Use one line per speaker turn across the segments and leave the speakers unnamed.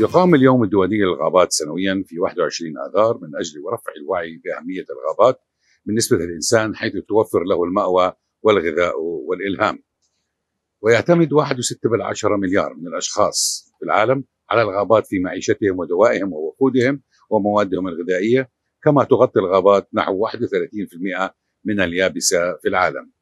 يقام اليوم الدولي للغابات سنويا في 21 آذار من أجل رفع الوعي بأهمية الغابات بالنسبة للإنسان حيث توفر له المأوى والغذاء والإلهام. ويعتمد 1.6 مليار من الأشخاص في العالم على الغابات في معيشتهم ودوائهم ووقودهم وموادهم الغذائية كما تغطي الغابات نحو 31% من اليابسة في العالم.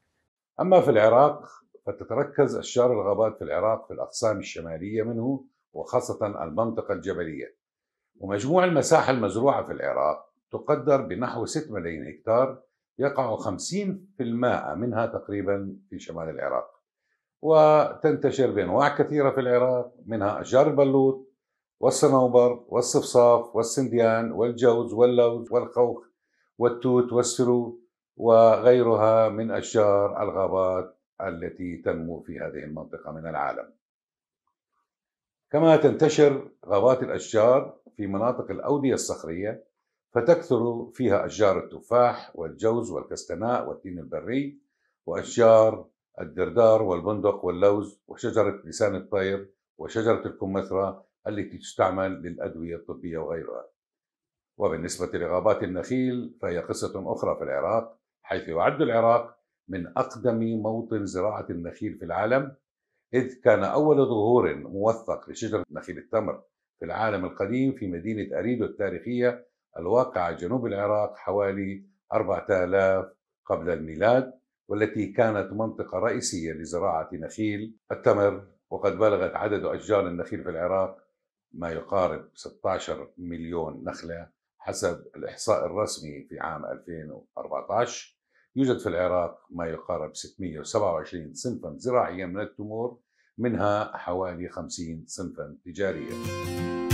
أما في العراق فتتركز أشجار الغابات في العراق في الأقسام الشمالية منه وخاصة المنطقة الجبلية. ومجموع المساحة المزروعة في العراق تقدر بنحو 6 ملايين هكتار يقع 50% منها تقريبا في شمال العراق. وتنتشر بأنواع كثيرة في العراق منها أشجار البلوط والصنوبر والصفصاف والسنديان والجوز واللوز والخوخ والتوت والسرو وغيرها من أشجار الغابات التي تنمو في هذه المنطقة من العالم. كما تنتشر غابات الأشجار في مناطق الأودية الصخرية فتكثر فيها أشجار التفاح والجوز والكستناء والتين البري وأشجار الدردار والبندق واللوز وشجرة لسان الطير وشجرة الكمثرى التي تستعمل للأدوية الطبية وغيرها. وبالنسبة لغابات النخيل فهي قصة أخرى في العراق حيث يعد العراق من أقدم موطن زراعة النخيل في العالم إذ كان أول ظهور موثق لشجرة نخيل التمر في العالم القديم في مدينة أريدو التاريخية الواقعة جنوب العراق حوالي 4000 قبل الميلاد والتي كانت منطقة رئيسية لزراعة نخيل التمر وقد بلغت عدد أشجار النخيل في العراق ما يقارب 16 مليون نخلة حسب الإحصاء الرسمي في عام 2014 يوجد في العراق ما يقارب 627 صنفا زراعيا من التمور منها حوالي 50 صنفا تجاريا.